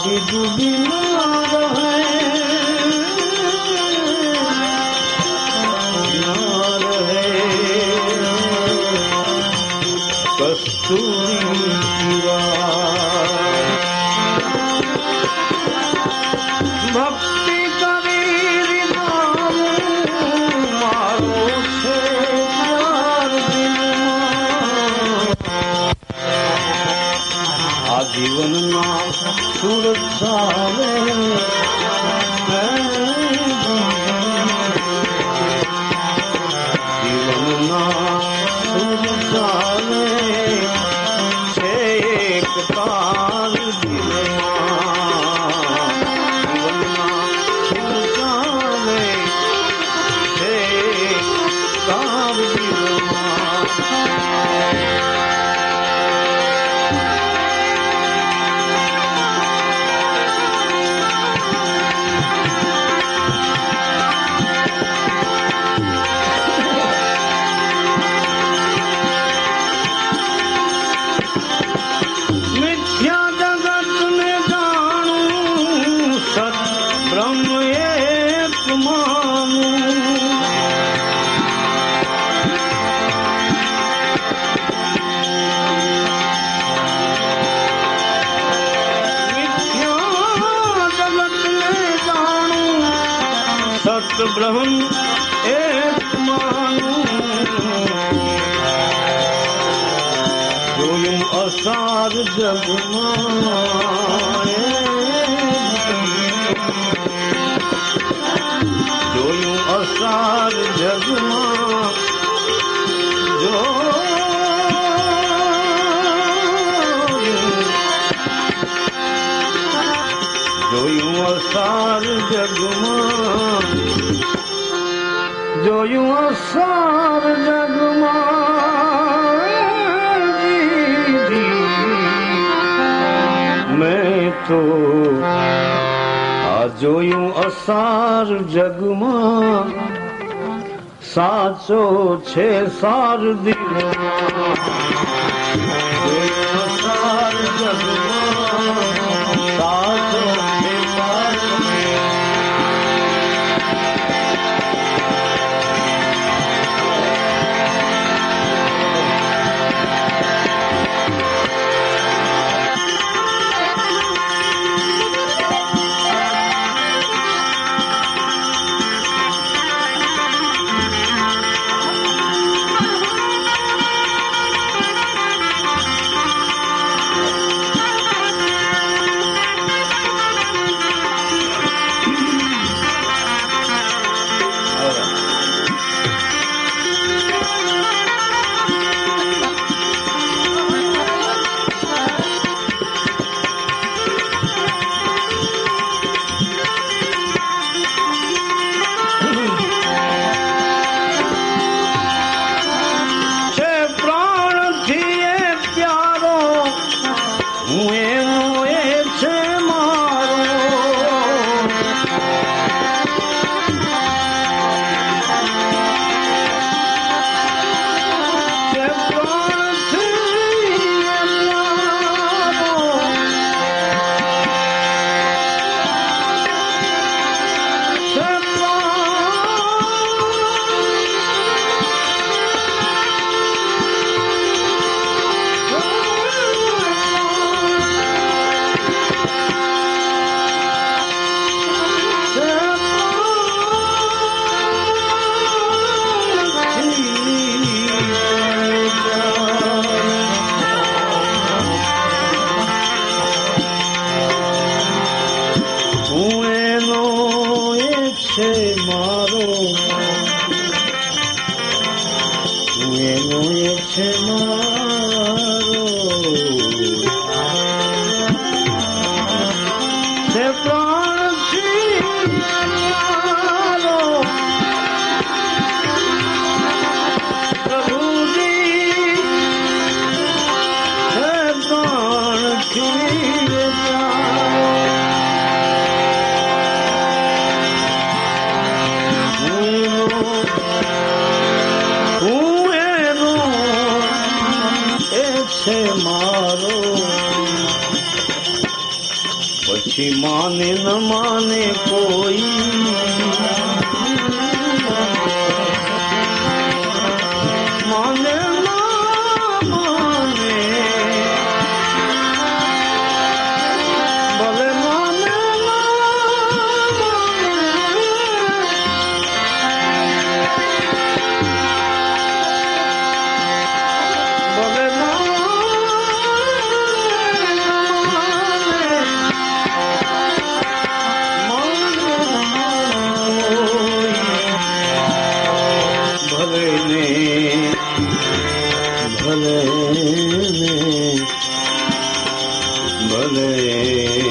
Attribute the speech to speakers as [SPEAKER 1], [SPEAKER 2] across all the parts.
[SPEAKER 1] बाबी डूबी कस्तूरी भक्ति कबीर नाम मारो से प्यार दिल आ जीवन नाम सुरक्षा में जगम जो सार जग मां जो सार जगमा जगमा। ٿو آجو يون اسار جڳ مان ساچو ڇي سار دلو Amém.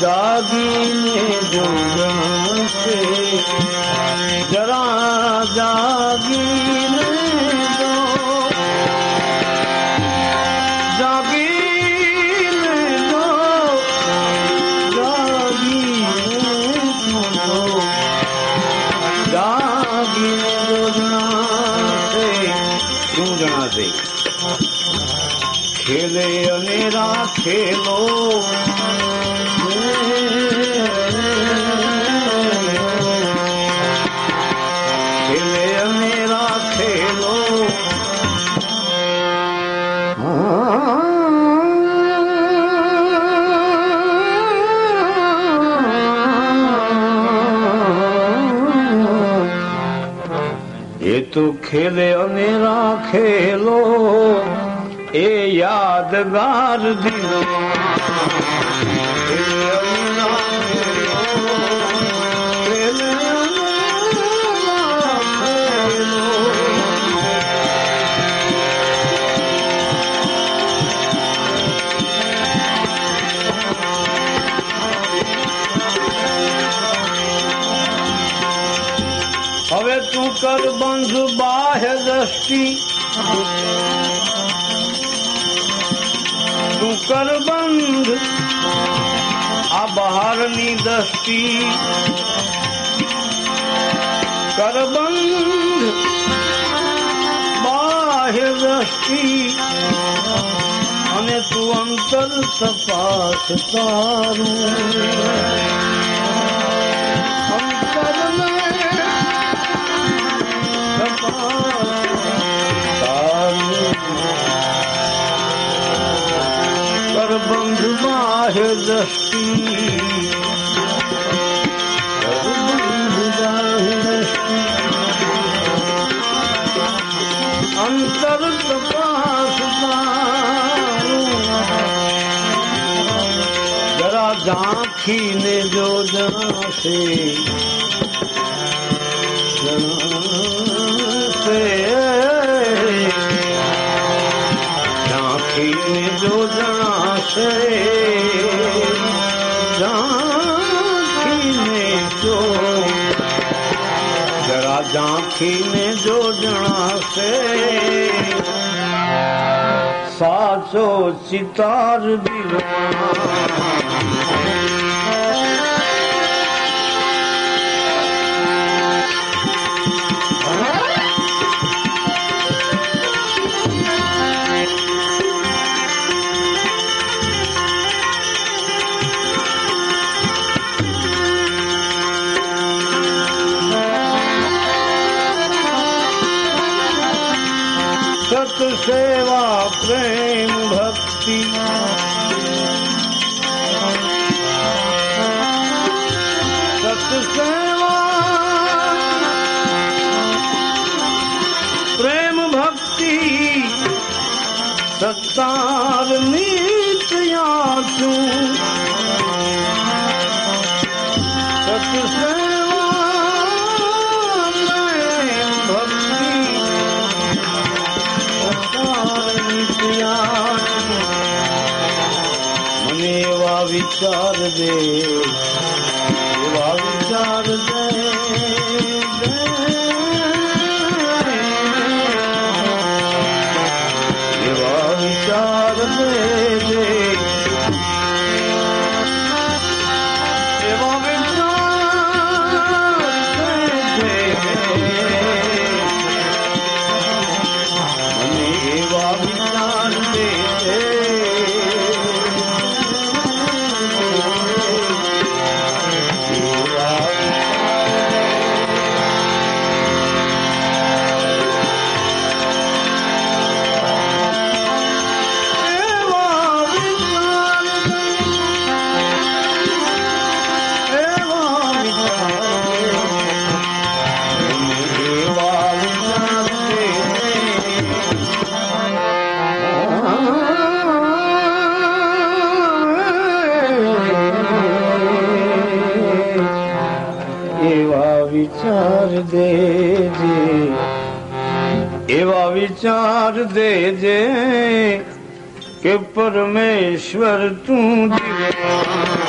[SPEAKER 1] جاگيني جو ذرا جاگين جو جڳي جاگين چنو جاگيڻ کليرا کلو. તો ખેલે અને રાખેલો એ યાદગાર દિનો. બાહ્ય દ્રષ્ટિ કર બંધ. આ બહારની દસ્તી કર બંધ. બાહ્ય દ્રષ્ટિ. અને તું અંતર તપાસ તારું. કરબંધ બાહ્ય દ્રષ્ટિ અંતર તપાસ જરા ઝાંખીને જો જણાશે ઝાંખીને જો જણાશે સાચો સિતાર દિલમાં सत्सेवा प्रेम भक्ति એવા વિચાર દે એવા વિચાર દે. વિચાર દેજે એવા વિચાર દેજે કે પરમેશ્વર તું દિલમાં